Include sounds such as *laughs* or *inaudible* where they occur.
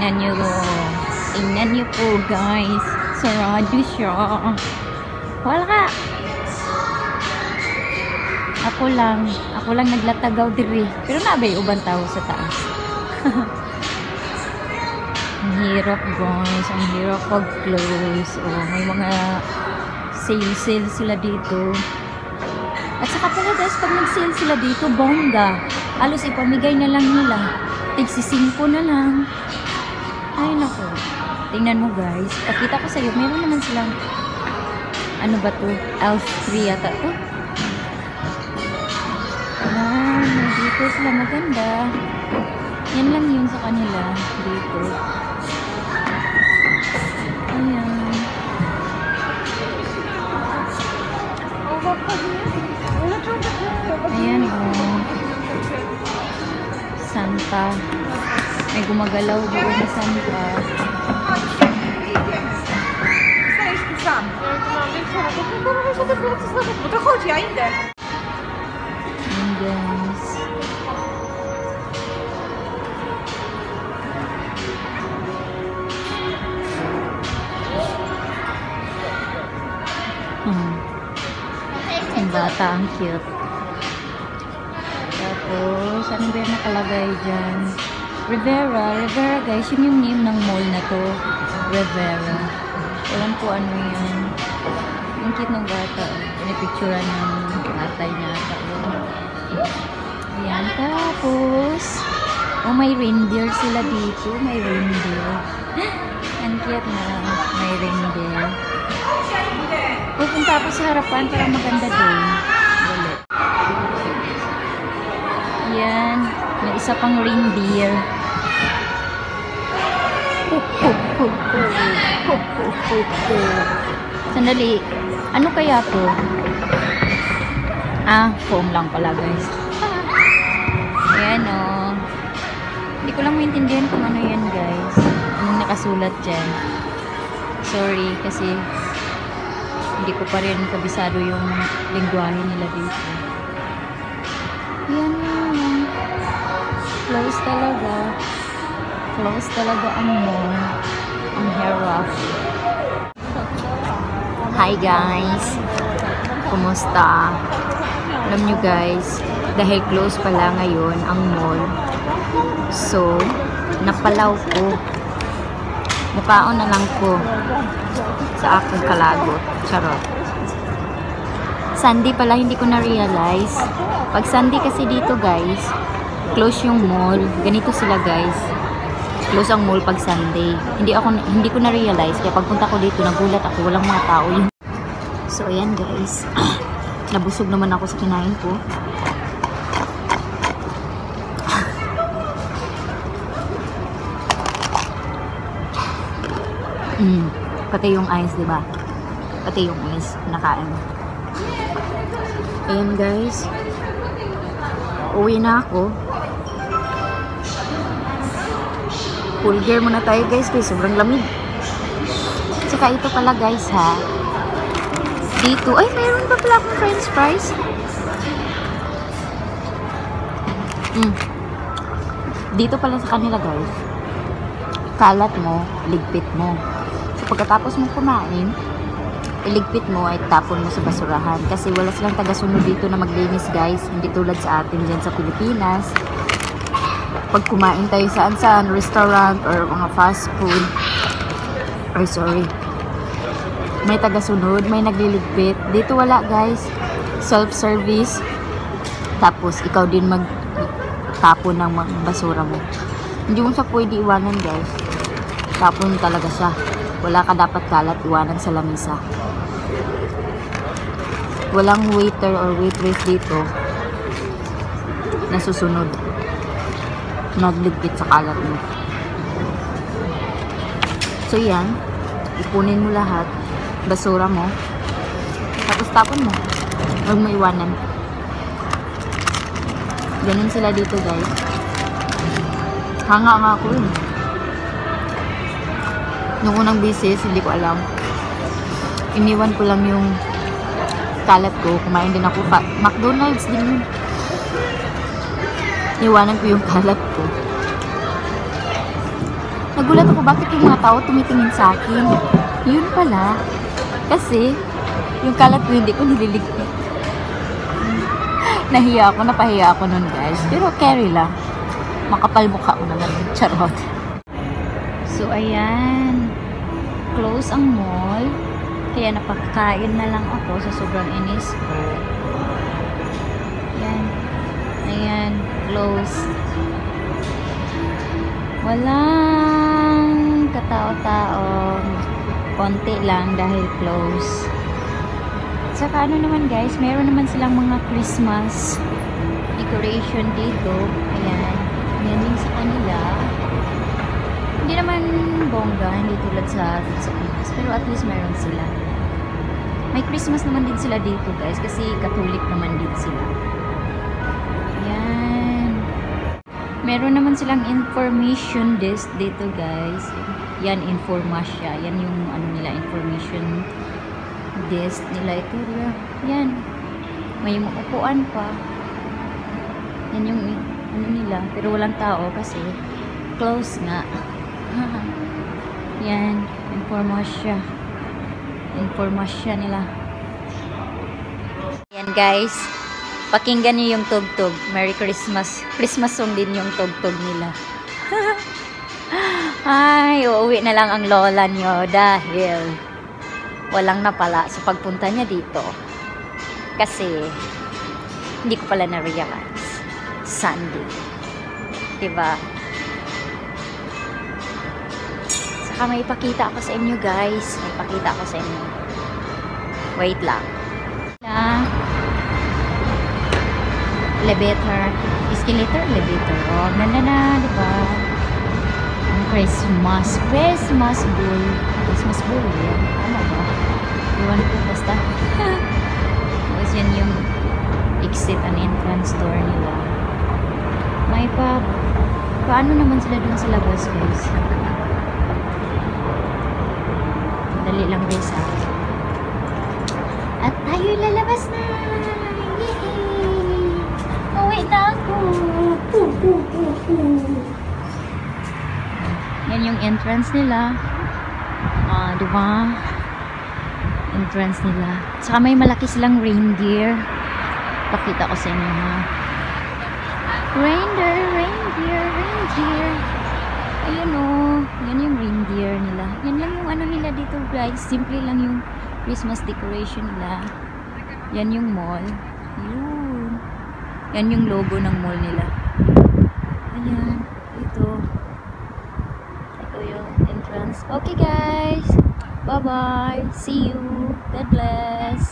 Tingnan nyo. Tingnan nyo po, guys. Sarado siya. Wala. Ako lang. Ako lang naglatagaw diri. Pero nabay uban tao sa taas. *laughs* Ang hirap, guys. Ang hirap pag-close. Oh, may mga sale-sale sila dito. At saka pala guys, pag nag-sale sila dito, bongga. Halos ipamigay na lang nila. Tigsisimpo na lang. Ay, nako. Tingnan mo guys. Pakita ko sa'yo. Meron naman silang ano ba to? Elf 3 yata to. Ayan. Dito sila maganda. Yan lang yun sa kanila. Dito. Ayan. Ayan. Oh. Santa. May gumagalaw doon na tu sam. Bo to chodzi, ja idę. Guys. Hmm. Ang bata, ang cute. Tapos, ano ba yung nakalagay dyan? Rivera. Rivera guys, yun yung name ng mall na to. Rivera. Alam ko ano yan. Yung cute ng bata. Pinipicturean ng tatay niya. Ayan. Tapos, oh may reindeer sila dito. May reindeer. *gasps* Ang cute na. May reindeer. Pupunta ako sa harapan para maganda doon. Dali. Yan. Isa pang reindeer. Sandali. Ano kaya to? Ah, foam lang pala guys. Ayan o. Oh. Hindi ko lang maintindihan kung ano yan guys. Anong nakasulat dyan. Sorry kasi hindi ko pa rin kabisado yung lingwahe nila dito. Close talaga. Close talaga ang mall. Ang hair rush. Hi guys! Kumusta? Alam nyo guys, dahil close pala ngayon ang mall. So, napalaw ko. Mukhaon na lang ko sa aking kalagot. Charot. Sunday pala, hindi ko na-realize. Pag Sunday kasi dito guys, close yung mall. Ganito sila guys. Close ang mall pag Sunday. Hindi ako hindi ko na-realize kaya pagpunta ko dito nagulat ako walang mga tao yun. So ayan guys. *clears throat* Nabusog naman ako sa kinain ko. *clears throat* mm, pati yung ice, 'di ba? Pati yung ice nakain. Ayan guys. Uwi na ako. Full gear muna tayo guys kasi sobrang lamig. Tsaka ito pala guys ha. Dito, ay mayroon pa pala akong french fries. Mm. Dito pala sa kanila guys. Kalat mo, ligpit mo. So pagkatapos mo kumain, iligpit mo ay tapon mo sa basurahan. Kasi wala silang taga-sunod dito na maglinis guys. Hindi tulad sa atin dyan sa Pilipinas pag kumain tayo saan saan, restaurant or mga fast food. Ay, sorry. May taga-sunod, may nagliligpit. Dito wala, guys. Self-service. Tapos, ikaw din mag tapon ng basura mo. Hindi mo siya pwede iwanan, guys. Tapon talaga siya. Wala ka dapat kalat iwanan sa lamisa. Walang waiter or waitress dito na susunod nagligpit sa kalat mo. So, yan. Ipunin mo lahat. Basura mo. Tapos tapon mo. Huwag mo iwanan. Ganun sila dito, guys. Hanga nga ako yun. Nung unang bisis, hindi ko alam. Iniwan ko lang yung kalat ko. Kumain din ako. McDonald's din yun iwanan ko yung kalat ko. nagulat ako bakit yung mga tao tumitingin sa akin. Yun pala. Kasi, yung kalat ko hindi ko nililigpit. *laughs* Nahiya ako, napahiya ako nun guys. Pero carry lang. Makapal mukha ko naman. Charot. So, ayan. Close ang mall. Kaya napakain na lang ako sa sobrang inis ko. Ayan. Ayan. Close. Walang katao-tao. Konti lang dahil close. Saka ano naman guys, meron naman silang mga Christmas decoration dito. Ayan. Yan yung sa kanila. Hindi naman bongga, hindi tulad sa sa Pinas. Pero at least meron sila. May Christmas naman din sila dito guys kasi Catholic naman din sila. Meron naman silang information desk dito guys. Yan, informasya. Yan yung ano nila, information desk nila. Ito, yan. May upuan pa. Yan yung ano nila. Pero walang tao kasi close nga. *laughs* yan, informasya. Informasya nila. Yan guys. Pakinggan niyo yung tugtog. Merry Christmas. Christmas song din yung tugtog nila. *laughs* Ay, uuwi na lang ang lola niyo dahil walang napala sa pagpunta niya dito. Kasi, hindi ko pala na-realize. Sunday. Diba? Saka may ipakita ako sa inyo guys. May ipakita ako sa inyo. Wait lang. Elevator. Escalator, elevator. Oh, ganda na, diba? Ang Christmas. Christmas bull. Christmas bull, yan. Tama ba? Iwan ko basta. *laughs* Tapos yan yung exit and entrance door nila. May pa... Paano naman sila dun sa labas, guys? Dali lang, guys, ha? At tayo lalabas na! Yay! Uwi na ako! Yan yung entrance nila. Ah, di ba? Entrance nila. Saka may malaki silang reindeer. Pakita ko sa inyo ha. Reindeer, reindeer, reindeer. Ayun o. Yan yung reindeer nila. Yan lang yung ano nila dito guys. Simple lang yung Christmas decoration nila. Yan yung mall. Yun. Yan yung logo ng mall nila. Ayan. Ito. Ito yung entrance. Okay guys. Bye-bye. See you. God bless.